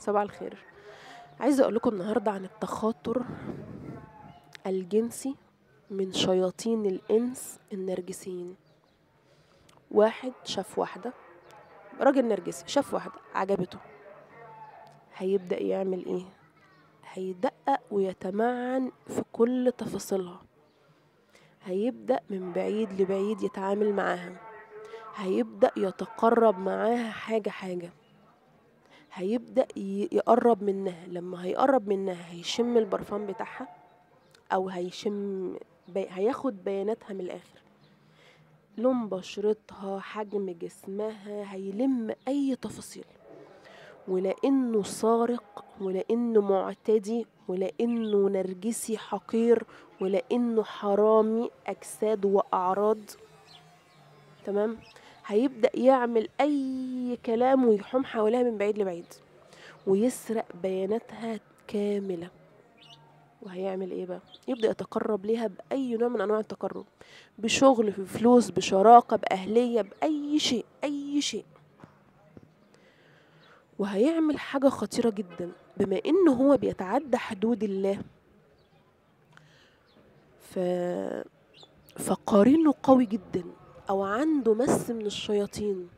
صباح الخير. عايزة أقول لكم النهاردة عن التخاطر الجنسي من شياطين الإنس النرجسيين. واحد شاف واحدة راجل نرجسي شاف واحدة عجبته. هيبدأ يعمل إيه؟ هيدقق ويتمعن في كل تفاصيلها. هيبدأ من بعيد لبعيد يتعامل معاها. هيبدأ يتقرب معاها حاجة حاجة. هيبدأ يقرب منها لما هيقرب منها هيشم البرفان بتاعها أو هيشم بي... هياخد بياناتها من الآخر. لون بشرتها حجم جسمها هيلم أي تفاصيل. ولأنه سارق ولأنه معتدي ولأنه نرجسي حقير ولأنه حرامي أجساد وأعراض. تمام؟ هيبدأ يعمل أي كلام ويحوم حواليها من بعيد لبعيد ويسرق بياناتها كاملة. وهيعمل إيه بقى؟ يبدأ يتقرب ليها بأي نوع من أنواع التقرب بشغل في فلوس بشراكة بأهلية بأي شيء أي شيء. وهيعمل حاجة خطيرة جدا بما إنه هو بيتعدى حدود الله. ف... فقارنه قوي جدا. أو عنده مس من الشياطين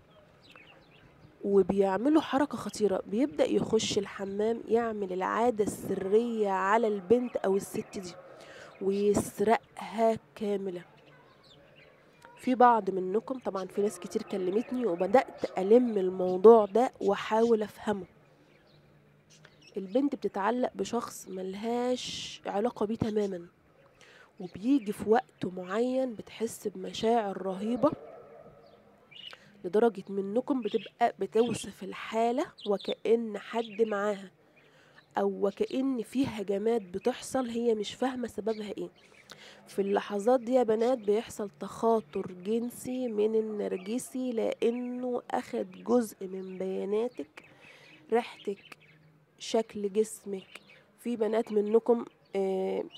وبيعملوا حركة خطيرة بيبدأ يخش الحمام يعمل العادة السرية على البنت أو الست دي ويسرقها كاملة. في بعض منكم طبعا في ناس كتير كلمتني وبدأت ألم الموضوع ده وأحاول أفهمه. البنت بتتعلق بشخص ملهاش علاقة بيه تماما. وبيجي في وقت معين بتحس بمشاعر رهيبة لدرجة منكم بتبقى بتوصف الحالة وكأن حد معاها أو وكأن في هجمات بتحصل هي مش فاهمة سببها إيه. في اللحظات دي يا بنات بيحصل تخاطر جنسي من النرجسي لأنه أخد جزء من بياناتك ريحتك شكل جسمك. في بنات منكم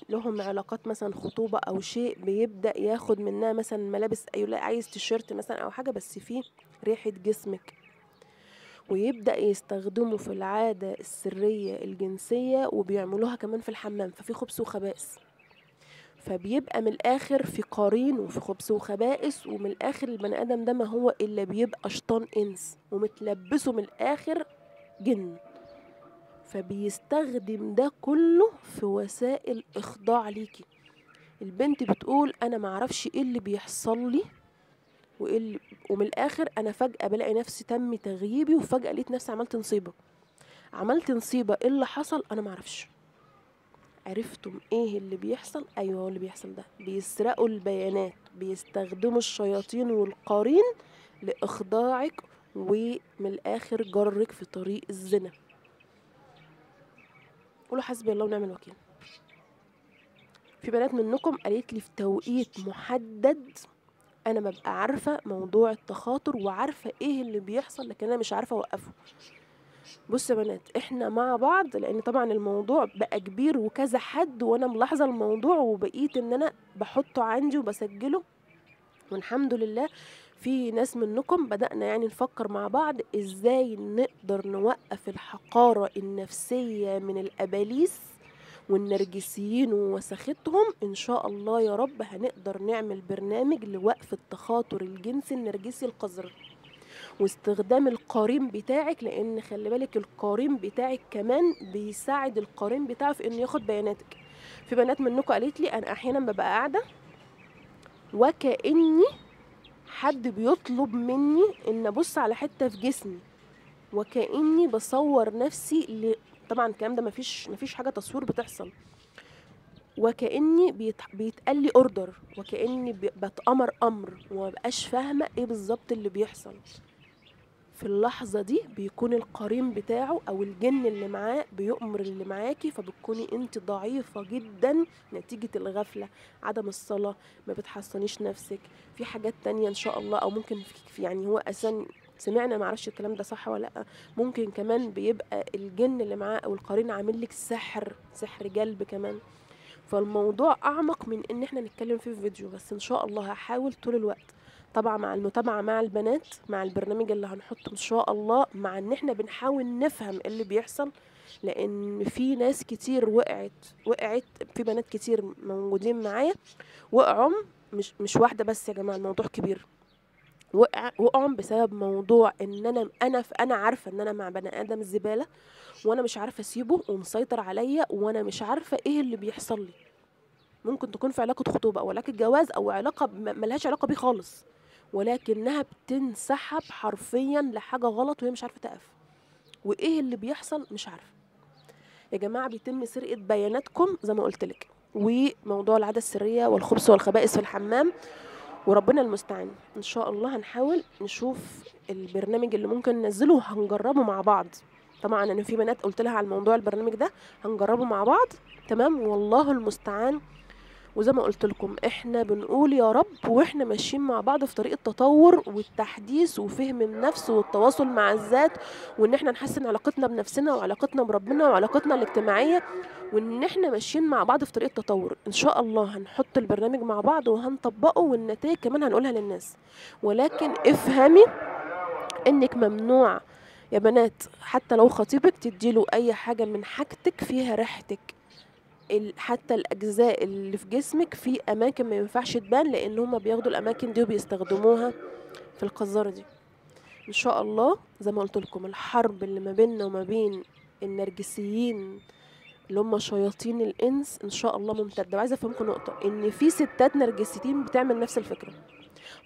لهم علاقات مثلا خطوبة أو شيء بيبدأ ياخد منها مثلا ملابس أي لا عايز تيشيرت مثلا أو حاجة بس فيه ريحة جسمك. ويبدأ يستخدموا في العادة السرية الجنسية وبيعملوها كمان في الحمام ففي خبث وخبائث. فبيبقى من الآخر في قارين وفي خبث وخبائث ومن الآخر البني آدم ده ما هو إلا بيبقى شيطان إنس ومتلبسه من الآخر جن. فبيستخدم ده كله في وسائل إخضاع ليكي. البنت بتقول أنا معرفش إيه اللي بيحصل لي ومن الآخر أنا فجأة بلاقي نفسي تم تغييبي وفجأة لقيت نفسي عملت نصيبة. عملت نصيبة إيه اللي حصل؟ أنا معرفش. عرفتم إيه اللي بيحصل؟ أيوه هو اللي بيحصل ده. بيسرقوا البيانات بيستخدموا الشياطين والقارين لإخضاعك ومن الآخر جرك في طريق الزنا. قولوا حسبي الله ونعم الوكيل. في بنات منكم قالت لي في توقيت محدد أنا ببقى عارفة موضوع التخاطر وعارفة إيه اللي بيحصل لكن أنا مش عارفة أوقفه. بص يا بنات إحنا مع بعض لأن طبعا الموضوع بقى كبير وكذا حد وأنا ملاحظة الموضوع وبقيت إن أنا بحطه عندي وبسجله. والحمد لله في ناس منكم بدأنا يعني نفكر مع بعض إزاي نقدر نوقف الحقارة النفسية من الأباليس والنرجسيين ووسختهم إن شاء الله يا رب هنقدر نعمل برنامج لوقف التخاطر الجنسي النرجسي القذر واستخدام القارين بتاعك لأن خلي بالك القارين بتاعك كمان بيساعد القارين بتاعه في إنه ياخد بياناتك. في بنات منكم قالت لي أنا أحيانا ببقى قاعدة وكأني حد بيطلب مني إن أبص على حتة في جسمي وكأني بصور نفسي ل... طبعا الكلام ده مفيش مفيش حاجة تصوير بتحصل. وكأني بيت... بيتقال لي اوردر وكأني ب... بتأمر أمر ومبقاش فاهمة إيه بالظبط اللي بيحصل. في اللحظة دي بيكون القرين بتاعه أو الجن اللي معاه بيؤمر اللي معاكي فبتكوني أنت ضعيفة جدا نتيجة الغفلة عدم الصلاة ما بتحصنيش نفسك. في حاجات تانية إن شاء الله أو ممكن في يعني هو أساسا سمعنا معرفش الكلام ده صح ولا لأ ممكن كمان بيبقى الجن اللي معاه أو القرين عامل لك سحر سحر جلب كمان. فالموضوع أعمق من إن إحنا نتكلم فيه في فيديو بس إن شاء الله هحاول طول الوقت طبعا مع المتابعة مع البنات مع البرنامج اللي هنحطه إن شاء الله مع إن إحنا بنحاول نفهم إيه اللي بيحصل لأن في ناس كتير وقعت وقعت في بنات كتير موجودين معايا وقعوا مش مش واحدة بس يا جماعة الموضوع كبير. وقع وقعوا بسبب موضوع إن أنا أنا أنا عارفة إن أنا مع بني آدم زبالة وأنا مش عارفة أسيبه ومسيطر عليا وأنا مش عارفة إيه اللي بيحصل لي. ممكن تكون في علاقة خطوبة أو علاقة جواز أو علاقة ملهاش علاقة بيه خالص. ولكنها بتنسحب حرفيا لحاجة غلط وهي مش عارفة تقف. وإيه اللي بيحصل؟ مش عارفة. يا جماعة بيتم سرقة بياناتكم زي ما قلت لك. وموضوع العادة السرية والخبث والخبائث في الحمام. وربنا المستعان. إن شاء الله هنحاول نشوف البرنامج اللي ممكن ننزله وهنجربه مع بعض. طبعا أنا في بنات قلت لها على الموضوع البرنامج ده. هنجربه مع بعض. تمام؟ والله المستعان. وزي ما قلت لكم إحنا بنقول يا رب وإحنا ماشيين مع بعض في طريق التطور والتحديث وفهم النفس والتواصل مع الذات وإن إحنا نحسن علاقتنا بنفسنا وعلاقتنا بربنا وعلاقتنا الاجتماعية وإن إحنا ماشيين مع بعض في طريق التطور إن شاء الله هنحط البرنامج مع بعض وهنطبقه والنتائج كمان هنقولها للناس. ولكن افهمي إنك ممنوع يا بنات حتى لو خطيبك تديله أي حاجة من حاجتك فيها ريحتك حتى الأجزاء اللي في جسمك في أماكن ما ينفعش تبان لأن هما بياخدوا الأماكن دي وبيستخدموها في القذارة دي. إن شاء الله زي ما قلت لكم الحرب اللي ما بيننا وما بين النرجسيين اللي هم شياطين الإنس إن شاء الله ممتدة. وعايزة أفهمكم نقطة إن في ستات نرجسيين بتعمل نفس الفكرة.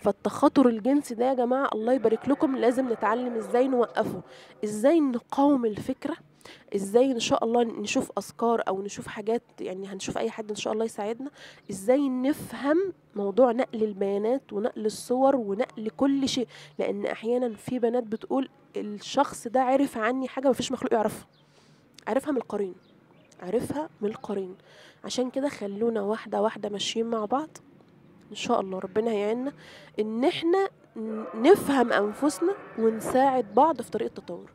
فالتخاطر الجنسي ده يا جماعة الله يبارك لكم لازم نتعلم إزاي نوقفه إزاي نقاوم الفكرة إزاي ان شاء الله نشوف أذكار أو نشوف حاجات يعني هنشوف أي حد إن شاء الله يساعدنا إزاي نفهم موضوع نقل البيانات ونقل الصور ونقل كل شيء. لأن أحيانا في بنات بتقول الشخص ده عرف عني حاجة مفيش مخلوق يعرفها. عرفها من القرين عرفها من القرين. عشان كده خلونا واحدة واحدة ماشيين مع بعض. إن شاء الله ربنا هيعيننا إن إحنا نفهم أنفسنا ونساعد بعض في طريق التطور.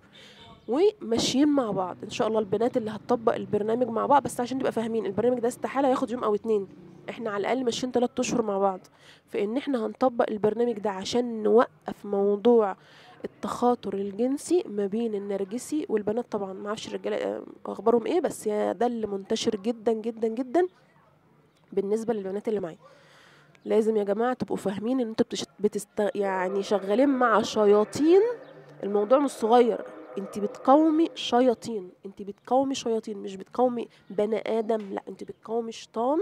وماشيين مع بعض. إن شاء الله البنات اللي هتطبق البرنامج مع بعض بس عشان نبقى فاهمين البرنامج ده استحالة ياخد يوم أو اتنين. إحنا على الأقل ماشيين تلات أشهر مع بعض. فإن إحنا هنطبق البرنامج ده عشان نوقف موضوع التخاطر الجنسي ما بين النرجسي والبنات طبعا. ما أعرفش الرجالة آه، أخبارهم إيه بس ده اللي منتشر جدا جدا جدا بالنسبة للبنات اللي معايا. لازم يا جماعة تبقوا فاهمين إن أنتوا. بتست... يعني شغالين مع شياطين. الموضوع مش صغير. انت بتقاومي شياطين انت بتقاومي شياطين مش بتقاومي بني آدم لا انت بتقاومي شيطان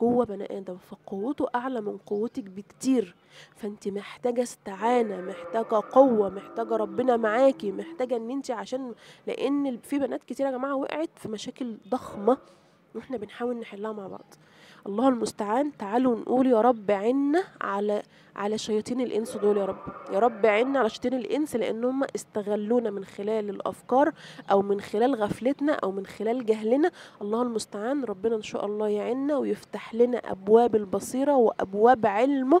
جوه بني آدم. فقوته أعلى من قوتك بكتير. فانت محتاجة استعانة محتاجة قوة محتاجة ربنا معاكي محتاجة إن انت عشان لأن في بنات كتير يا جماعة وقعت في مشاكل ضخمة وإحنا بنحاول نحلها مع بعض. الله المستعان. تعالوا نقول يا رب عنا على على شياطين الإنس دول يا رب. يا رب عنا على شياطين الإنس لأن هم استغلونا من خلال الأفكار أو من خلال غفلتنا أو من خلال جهلنا. الله المستعان. ربنا إن شاء الله يعيننا ويفتح لنا أبواب البصيرة وأبواب علمه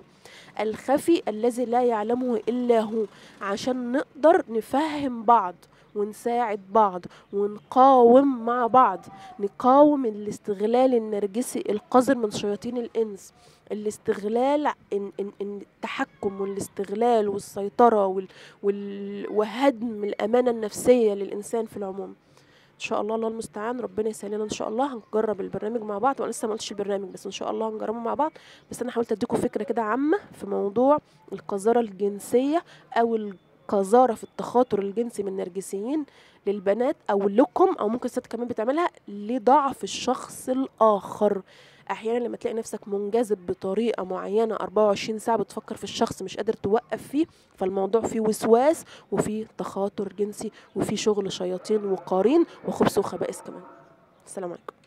الخفي الذي لا يعلمه إلا هو عشان نقدر نفهم بعض. ونساعد بعض ونقاوم مع بعض نقاوم الاستغلال النرجسي القذر من شياطين الإنس الاستغلال إن إن إن التحكم والاستغلال والسيطرة وال وال وهدم الأمانة النفسية للإنسان في العموم. إن شاء الله الله المستعان ربنا يسهلنا. إن شاء الله هنجرب البرنامج مع بعض وأنا لسه ما قلتش البرنامج بس إن شاء الله هنجربه مع بعض. بس أنا حاولت أديكم فكرة كده عامة في موضوع القذارة الجنسية أو القذاره في التخاطر الجنسي من النرجسيين للبنات أو لكم أو ممكن الست كمان بتعملها لضعف الشخص الآخر. أحيانا لما تلاقي نفسك منجذب بطريقة معينة 24 ساعة بتفكر في الشخص مش قادر توقف فيه فالموضوع فيه وسواس وفيه تخاطر جنسي وفيه شغل شياطين وقارين وخبث وخبائث كمان. السلام عليكم.